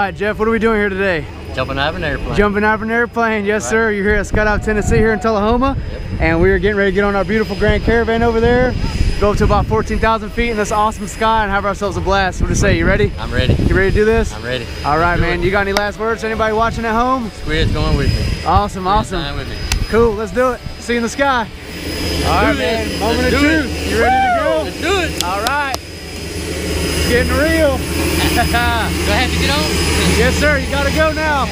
right, Jeff, what are we doing here today? Jumping out of an airplane. Jumping out of an airplane, yes Right. sir. You're here at Skydive Tennessee here in Tullahoma. Yep. And we are getting ready to get on our beautiful Grand Caravan over there. Go up to about 14,000 feet in this awesome sky and have ourselves a blast. What do you say, you ready? I'm ready. You ready to do this? I'm ready. All right, Let's man. You got any last words? Anybody watching at home? Squid's going with me. Awesome, Squid's awesome. with me. Cool, let's do it. See you in the sky. All right, man. Moment Let's of truth. You ready to go? Let's do it. All right. It's getting real. Do I have to get on? yes, sir. You got to go now.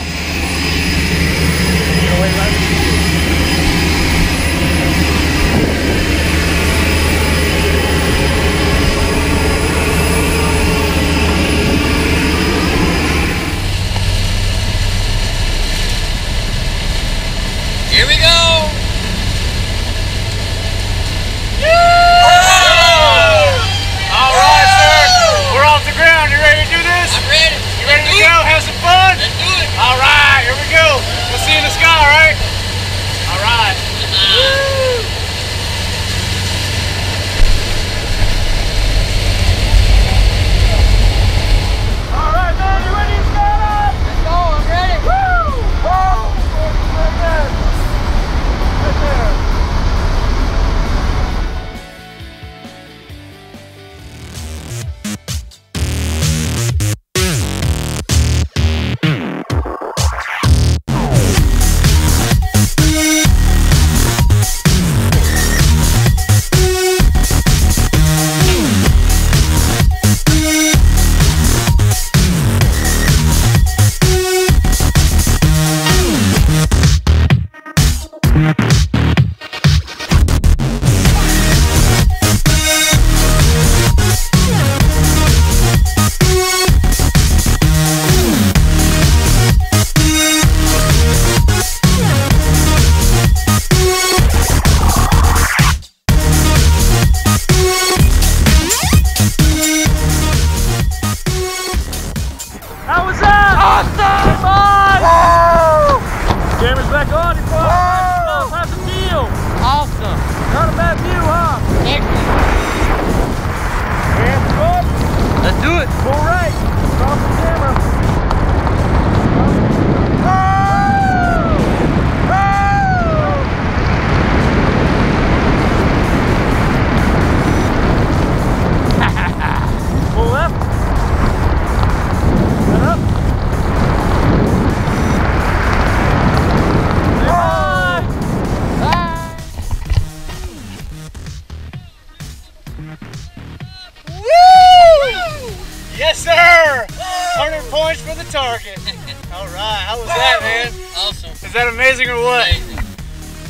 Target. All right. How was that, man? Awesome. Is that amazing or what? Amazing.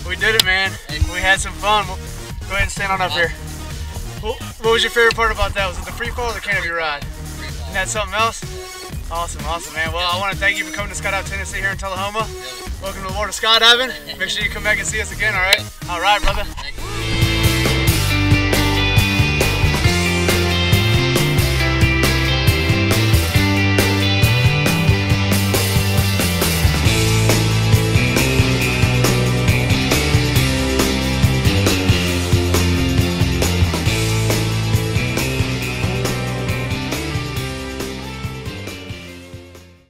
We did it, man. We had some fun. We'll go ahead and stand on up uh, here. What was your favorite part about that? Was it the free fall or the canopy ride? And that something else? Awesome, awesome, man. Well, I want to thank you for coming to Skydive Tennessee here in Tullahoma. Welcome to the world of skydiving. Make sure you come back and see us again, all right? All right, brother. Thank you.